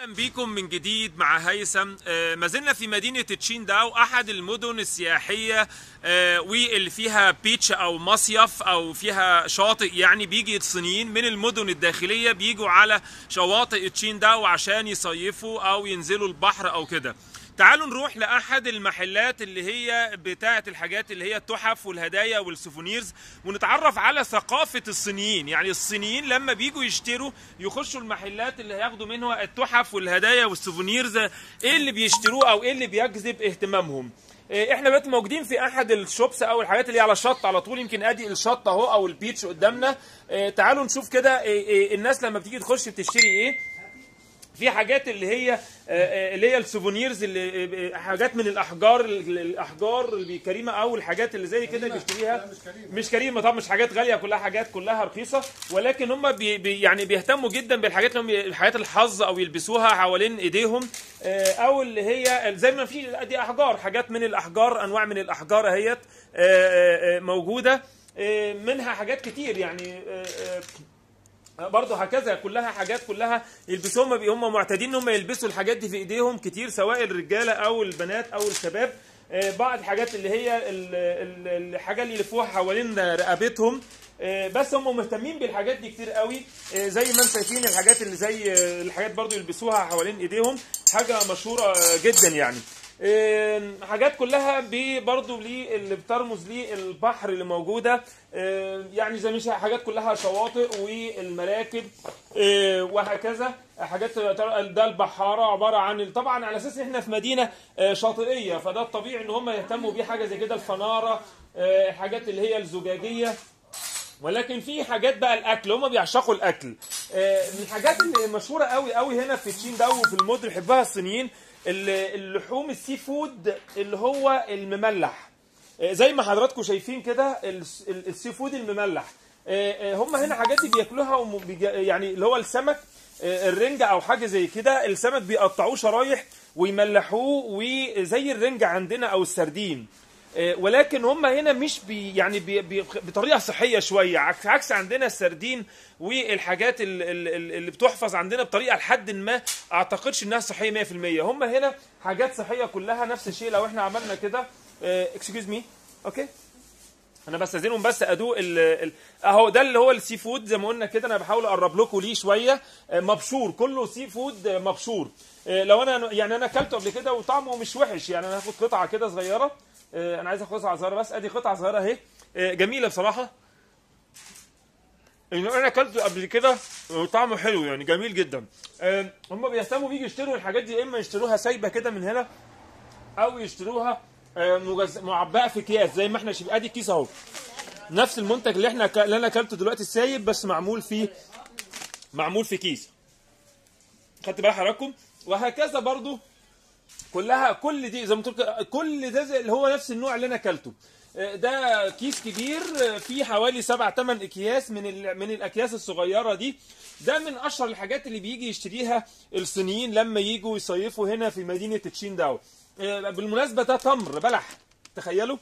أهلا بيكم من جديد مع هيثم. آه، ما زلنا في مدينة تشين داو أحد المدن السياحية آه، واللي فيها beach أو مصيف أو فيها شاطئ يعني بيجي الصينيين من المدن الداخلية بيجوا على شواطئ تشين داو عشان يصيفوا أو ينزلوا البحر أو كده. تعالوا نروح لأحد المحلات اللي هي بتاعه الحاجات اللي هي التحف والهدايا وال souvenirs ونتعرف على ثقافة الصينيين. يعني الصينيين لما بيجوا يشتروا يخشوا المحلات اللي هياخدوا منها التحف والهدايا وال souvenirs إيه اللي بيشتروه أو إيه اللي بيجذب اهتمامهم؟ إيه، إحنا دلوقتي موجودين في أحد ال shops أو الحاجات اللي على الشط على طول يمكن أدي الشط أهو أو ال beach قدامنا. إيه، تعالوا نشوف كده إيه، الناس لما بتيجي تخش بتشتري إيه؟ في حاجات اللي هي آه، آه، اللي هي ال souvenirs اللي آه، حاجات من الأحجار الأحجار الكريمه أو الحاجات اللي زي كده بيشتريها. مش كريمة. طبعا مش حاجات غالية كلها حاجات كلها رخيصة. ولكن هم بي بي يعني بيهتموا جدا بالحاجات اللي هم حاجات الحظ أو يلبسوها حوالين إيديهم. أو اللي هي زي ما في دي أحجار حاجات من الأحجار أنواع من الأحجار اهيت موجودة. منها حاجات كتير يعني برضه هكذا كلها حاجات كلها يلبسوهم هم معتادين إن هم يلبسوا الحاجات دي في إيديهم كتير سواء الرجالة أو البنات أو الشباب. آه، بعض الحاجات اللي هي ال- ال- الحاجة اللي يلفوها حوالين رقبتهم. آه، بس هم مهتمين بالحاجات دي كتير قوي. آه، زي ما أنتم شايفين الحاجات اللي زي الحاجات برضو يلبسوها حوالين إيديهم حاجة مشهورة جدا يعني. حاجات كلها ب- برضو ليه اللي بترمز للبحر اللي موجودة. آه، يعني زي مش حاجات كلها شواطئ والمراكب آه، وهكذا. حاجات ده البحارة عبارة عن طبعا على أساس إن إحنا في مدينة شاطئية فده الطبيعي إن هم يهتموا بيه حاجة زي كده الفنارة الحاجات اللي هي الزجاجية. ولكن في حاجات بقى الأكل هم بيعشقوا الأكل. من الحاجات اللي مشهورة قوي قوي هنا في تشين داو وفي المدن يحبها الصينيين. ال- اللحوم ال sea food اللي هو المملح. آه، زي ما حضراتكم شايفين كده الس- ال- ال sea food المملح. آه، آه، هم هنا حاجات بياكلوها يعني اللي هو السمك الرنجة أو حاجة زي كده. السمك بيقطعوه شرايح ويملحوه وزي الرنجة عندنا أو السردين. ولكن هم هنا مش بي يعني بي بي بطريقة صحية شوية. عكس عندنا السردين والحاجات ال- ال- ال- اللي بتحفظ عندنا بطريقة لحد ما أعتقدش إنها صحية 100% هم هنا حاجات صحية كلها نفس الشيء لو إحنا عملنا كده excuse me okay أنا بستأذنهم بس ادوق ال ال اهو ده اللي هو ال sea food زي ما قلنا كده. أنا بحاول اقرب لكم ليه شوية. آه، مبشور. كله sea food آه، مبشور. آه، لو أنا يعني أنا اكلته قبل كده وطعمه مش وحش يعني أنا هاخد قطعة كده صغيرة. أنا عايز اخد قطعة صغيرة بس. ادي قطعة صغيرة اهي. جميلة بصراحة. انه أنا اكلته قبل كده وطعمه حلو يعني جميل جدا. هم بيهتموا بيجي يشتروا الحاجات دي يا إما يشتروها سايبة كده من هنا أو يشتروها آه، مجز... معبأة في اكياس زي ما إحنا شايفين ادي كيس اهو. نفس المنتج اللي إحنا اللي أنا اكلته دلوقتي السايب بس معمول في معمول في كيس. خدت بال حضراتكم؟ وهكذا برضو كلها كل دي زي ما كل ده اللي هو نفس النوع اللي أنا اكلته. آه، ده كيس كبير آه، فيه حوالي سبع ثمان اكياس من. من الاكياس الصغيرة دي. ده من اشهر الحاجات اللي بيجي يشتريها الصينيين لما يجوا يصيفوا هنا في مدينة تشين داو بالمناسبة ده تمر بلح. تخيلوا.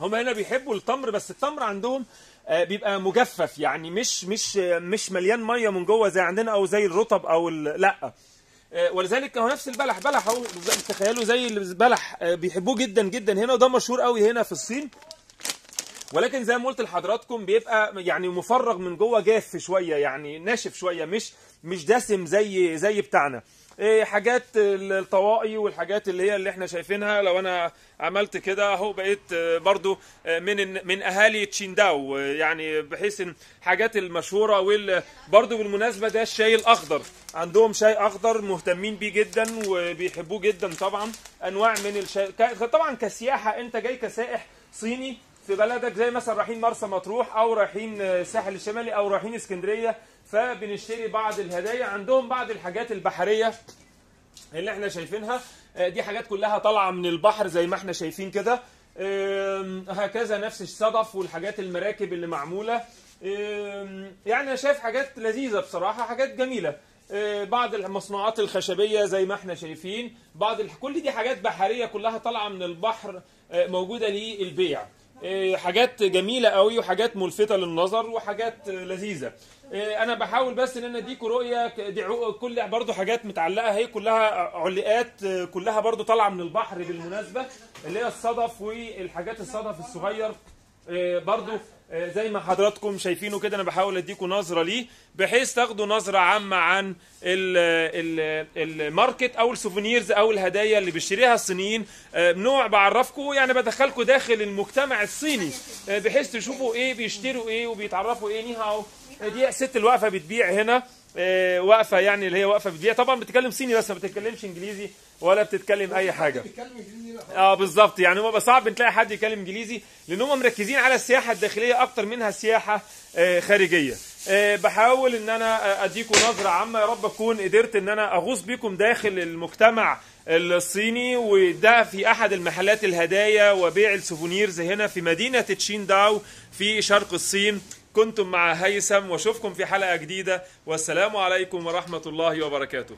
هم هنا بيحبوا التمر بس التمر عندهم آه، بيبقى مجفف. يعني مش مش مش مليان مية من جوه زي عندنا أو زي الرطب أو لأ. آه، ولذلك هو نفس البلح. بلح أهو تخيلوا زي البلح آه، بيحبوه جدا جدا. هنا وده مشهور قوي هنا في الصين. ولكن زي ما قلت لحضراتكم بيبقى يعني مفرغ من جوه جاف شوية يعني ناشف شوية مش مش دسم زي زي بتاعنا. إيه حاجات الطواقي والحاجات اللي هي اللي إحنا شايفينها لو أنا عملت كده أهو بقيت آه، برضو آه، من من أهالي تشينداو آه، يعني بحيث إن حاجات المشهورة وال برضو بالمناسبة ده الشاي الأخضر. عندهم شاي أخضر مهتمين بيه جدا وبيحبوه جدا طبعا. أنواع من الشاي طبعا كسياحة أنت جاي كسائح صيني في بلدك زي مثلا رايحين مرسى مطروح أو رايحين آه، الساحل الشمالي أو رايحين اسكندرية فبنشتري بعض الهدايا. عندهم بعض الحاجات البحرية اللي إحنا شايفينها. آه، دي حاجات كلها طالعة من البحر زي ما إحنا شايفين كده. هكذا نفس الصدف والحاجات المراكب اللي معمولة. يعني أنا شايف حاجات لذيذة بصراحة حاجات جميلة. آه، بعض المصنوعات الخشبية زي ما إحنا شايفين بعض. كل دي حاجات بحرية كلها طالعة من البحر موجودة للبيع. حاجات جميلة قوي وحاجات ملفتة للنظر وحاجات لذيذة. آه، أنا بحاول بس إن أنا اديكم رؤية دي كل برضو حاجات متعلقة هي كلها علقات كلها برضو طالعة من البحر بالمناسبة اللي هي الصدف والحاجات الصدف الصغير. برضو آه، زي ما حضراتكم شايفينه كده أنا بحاول اديكم نظرة ليه بحيث تاخدوا نظرة عامة عن ال- ال- ال market أو ال souvenirs أو الهدايا اللي بيشتريها الصينيين. آه، نوع بعرفكم يعني بدخلكم داخل المجتمع الصيني آه، بحيث تشوفوا إيه بيشتروا إيه وبيتعرفوا إيه نيهاو آه، دي ست الواقفه بتبيع هنا آه، واقفه يعني اللي هي واقفه بتبيع. طبعا بتتكلم صيني بس ما بتتكلمش إنجليزي ولا بتتكلم أي حاجة. آه بالظبط. يعني هو صعب تلاقي حد يتكلم إنجليزي لأن هم مركزين على السياحة الداخلية أكتر منها سياحة آه، خارجية. آه، بحاول إن أنا اديكم نظرة عامة. يا رب أكون قدرت إن أنا أغوص بيكم داخل المجتمع الصيني وده في أحد المحلات الهدايا وبيع السوفونيرز هنا في مدينة تشين داو في شرق الصين. كنتم مع هيثم وأشوفكم في حلقة جديدة. والسلام عليكم ورحمة الله وبركاته.